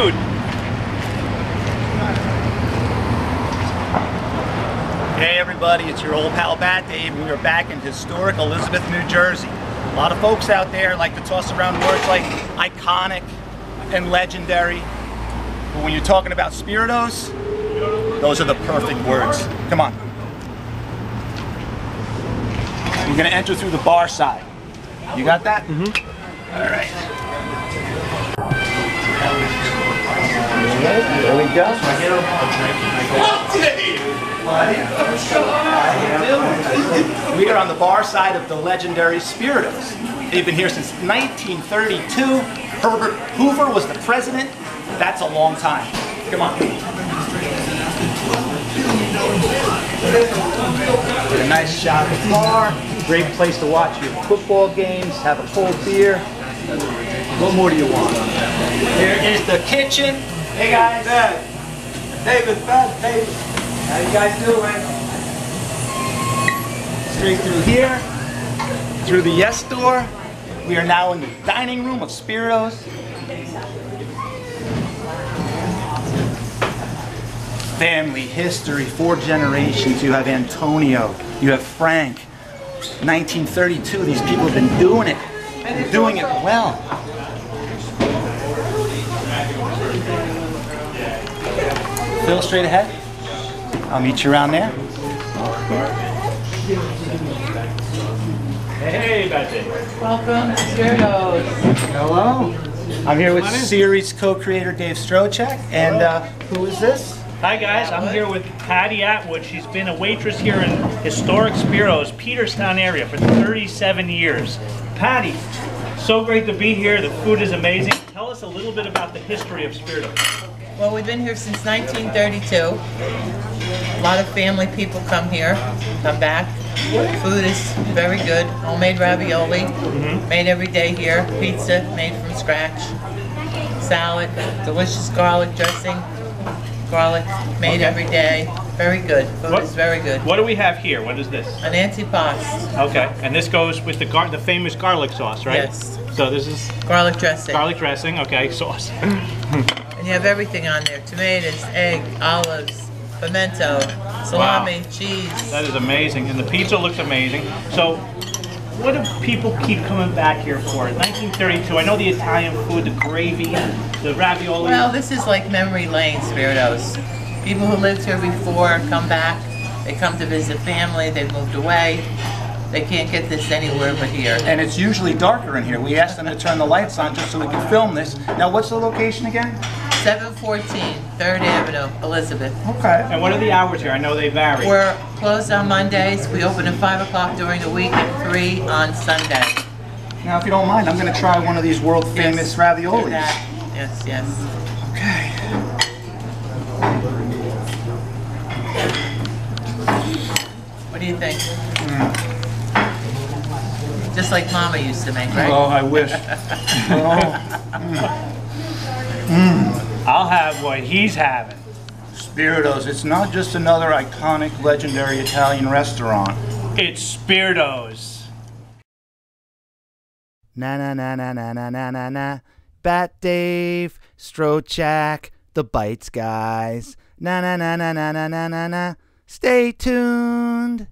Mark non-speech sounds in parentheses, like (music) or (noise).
good. Hey everybody, it's your old pal Bat Dave and we are back in historic Elizabeth, New Jersey. A lot of folks out there like to toss around words like iconic and legendary. But when you're talking about Spiritos, those are the perfect words. Come on. We're gonna enter through the bar side. You got that? Mm-hmm. All right. There we go. We are on the bar side of the legendary Spiritos. They've been here since 1932. Herbert Hoover was the president. That's a long time. Come on. Get a nice shot at the bar. Great place to watch your football games, have a cold beer. What more do you want? Here is the kitchen. Hey guys. David, Beth, David. How you guys doing? Straight through here, through the yes door. We are now in the dining room of Spiritos. Family history, four generations. You have Antonio, you have Frank. 1932, these people have been doing it, doing it well. Phil, straight ahead. I'll meet you around there. Hey, Betty. Welcome to Spiritos. Hello. I'm here with series co-creator Dave Strochak, and uh, who is this? Hi, guys. I'm here with Patty Atwood. She's been a waitress here in historic Spiritos, Peterstown area for 37 years. Patty, so great to be here. The food is amazing. Tell us a little bit about the history of Spiritos. Well, we've been here since 1932. A lot of family people come here, come back. Food is very good. Homemade ravioli, mm-hmm. made every day here. Pizza made from scratch. Salad, delicious garlic dressing. Garlic made every day. Very good. Food What- is very good. What do we have here? What is this? An antipasto, Okay, and this goes with the gar- the famous garlic sauce, right? Yes. So this is garlic dressing. garlic dressing. Okay, sauce. (laughs) And you have everything on there. Tomatoes, egg, olives, pimento, salami, cheese. That is amazing, and the pizza looks amazing. So, what do people keep coming back here for? 1932. I know the Italian food, the gravy, the ravioli. Well, this is like memory lane, Spiritos. People who lived here before come back. They come to visit family. They moved away. They can't get this anywhere but here. And it's usually darker in here. We asked them to turn the lights on just so we can film this. Now, what's the location again? 714 3rd Avenue, Elizabeth. Okay. and what are the hours here? I know they vary. We're closed on Mondays. We open at 5 o'clock during the week and 3 on Sunday. Now, if you don't mind, I'm going to try one of these world famous Yes. raviolis. That- Yes, yes. Okay. What do you think? Hmm. Just like Mama used to make, right? Oh, I wish. (laughs) oh, hmm. Hmm. I'll have what he's having. Spiritos. It's not just another iconic, legendary Italian restaurant. It's Spiritos. Na na na na na na na na na. Bat Dave, Strochak, the Bites guys. Na na na na na na na na na. Stay tuned.